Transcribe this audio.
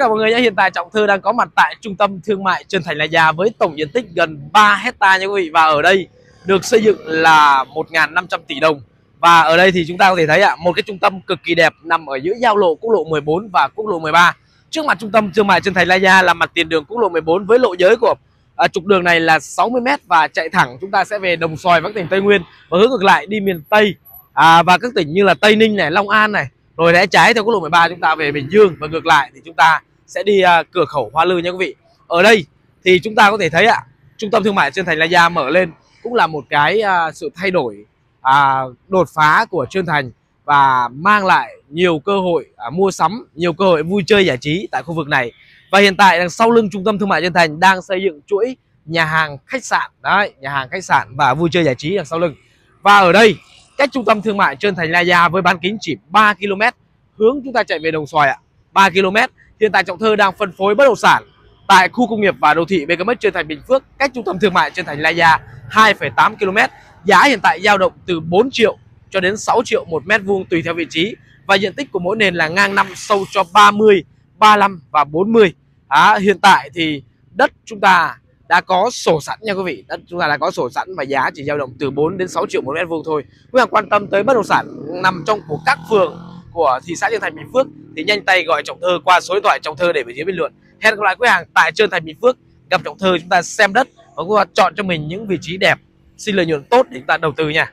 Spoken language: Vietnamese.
Các mọi người nhé, hiện tại Trọng Thư đang có mặt tại trung tâm thương mại Trần Thành La Gia với tổng diện tích gần 3 hecta nha quý vị. Và ở đây được xây dựng là 1.500 tỷ đồng. Và ở đây thì chúng ta có thể thấy ạ một cái trung tâm cực kỳ đẹp nằm ở giữa giao lộ quốc lộ 14 và quốc lộ 13 trước mặt trung tâm thương mại Trần Thành La Gia là mặt tiền đường quốc lộ 14 với lộ giới của à, trục đường này là 60m và chạy thẳng chúng ta sẽ về Đồng Xoài và các tỉnh Tây Nguyên và hướng ngược lại đi miền Tây. À, và các tỉnh như là Tây Ninh này Long An này rồi rẽ trái theo quốc lộ 13 chúng ta về Bình Dương và ngược lại thì chúng ta sẽ đi à, cửa khẩu Hoa Lư nha quý vị. Ở đây thì chúng ta có thể thấy ạ trung tâm thương mại Trân Thành La Gia mở lên cũng là một cái à, sự thay đổi à, đột phá của Trân Thành và mang lại nhiều cơ hội à, mua sắm nhiều cơ hội vui chơi giải trí tại khu vực này. Và hiện tại đằng sau lưng trung tâm thương mại Trân Thành đang xây dựng chuỗi nhà hàng khách sạn. Đấy nhà hàng khách sạn và vui chơi giải trí đằng sau lưng. Và ở đây cách trung tâm thương mại Trân Thành La Gia với bán kính chỉ 3 km hướng chúng ta chạy về Đồng Xoài ạ. 3 km hiện tại Trọng Thơ đang phân phối bất động sản tại khu công nghiệp và đô thị BKMX Trân Thành Bình Phước cách trung tâm thương mại Trân Thành La Gia 2,8 km giá hiện tại dao động từ 4 triệu cho đến 6 triệu một mét vuông tùy theo vị trí. Và diện tích của mỗi nền là ngang năm sâu cho 30 35 và 40 à, hiện tại thì đất chúng ta đã có sổ sẵn nha quý vị. Đất chúng ta đã có sổ sẵn và giá chỉ dao động từ 4 đến 6 triệu một mét vuông thôi. Quý bạn quan tâm tới bất động sản nằm trong của các phường của thị xã Trơn Thành Bình Phước thì nhanh tay gọi Trọng Thơ qua số điện thoại Trọng Thơ để về dưới bình luận. Hẹn gặp lại quý hàng tại Trơn Thành Bình Phước. Gặp Trọng Thơ chúng ta xem đất và chúng ta chọn cho mình những vị trí đẹp. Xin lợi nhuận tốt để chúng ta đầu tư nha.